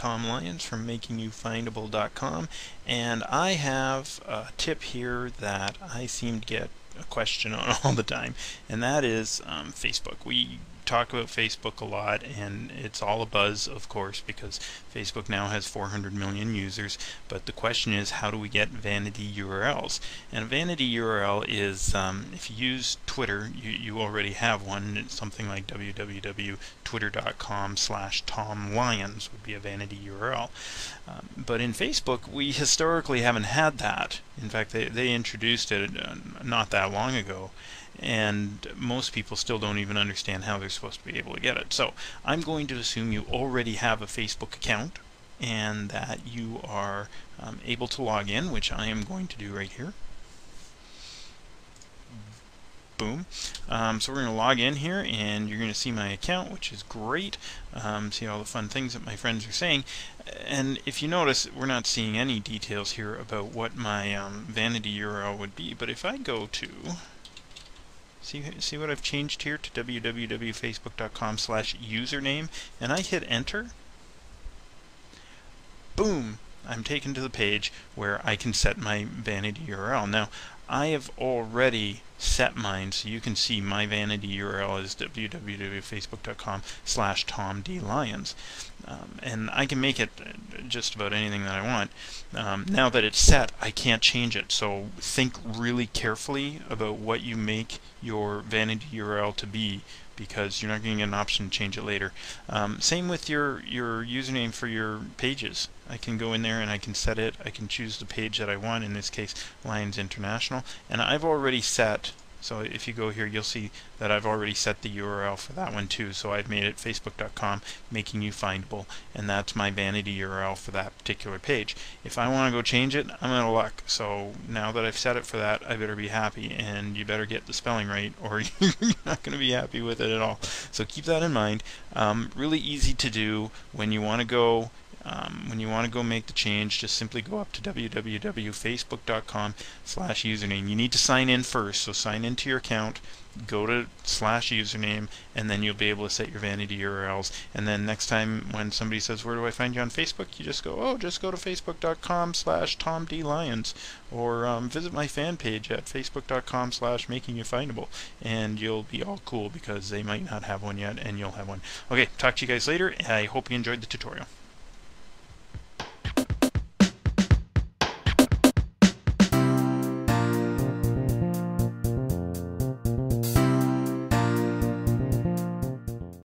Tom Lyons from MakingYouFindable.com and I have a tip here that I seem to get a question on all the time and that is um, Facebook. We talk about Facebook a lot, and it's all a buzz, of course, because Facebook now has 400 million users. But the question is, how do we get vanity URLs? And a vanity URL is, um, if you use Twitter, you, you already have one. It's something like www.twitter.com slash Tom Lyons would be a vanity URL. Um, but in Facebook, we historically haven't had that. In fact, they, they introduced it uh, not that long ago and most people still don't even understand how they're supposed to be able to get it. So I'm going to assume you already have a Facebook account and that you are um, able to log in, which I am going to do right here. Boom. Um, so we're going to log in here and you're going to see my account, which is great. Um, see all the fun things that my friends are saying. And if you notice, we're not seeing any details here about what my um, vanity URL would be. But if I go to See, see what I've changed here to www.facebook.com slash username and I hit enter. Boom! I'm taken to the page where I can set my vanity URL now I have already set mine so you can see my vanity URL is www.facebook.com slash tomdlyons um, and I can make it just about anything that I want. Um, now that it's set I can't change it. So think really carefully about what you make your vanity URL to be because you're not going to get an option to change it later. Um, same with your, your username for your pages. I can go in there and I can set it. I can choose the page that I want, in this case Lions International. And I've already set so if you go here, you'll see that I've already set the URL for that one too. So I've made it facebook.com, making you findable, and that's my vanity URL for that particular page. If I want to go change it, I'm out of luck. So now that I've set it for that, I better be happy, and you better get the spelling right, or you're not going to be happy with it at all. So keep that in mind. Um, really easy to do when you want to go um, when you want to go make the change, just simply go up to www.facebook.com slash username. You need to sign in first, so sign into your account, go to slash username, and then you'll be able to set your vanity URLs. And then next time when somebody says, where do I find you on Facebook? You just go, oh, just go to facebook.com slash tomdlyons, or um, visit my fan page at facebook.com slash makingyoufindable, and you'll be all cool because they might not have one yet, and you'll have one. Okay, talk to you guys later. I hope you enjoyed the tutorial.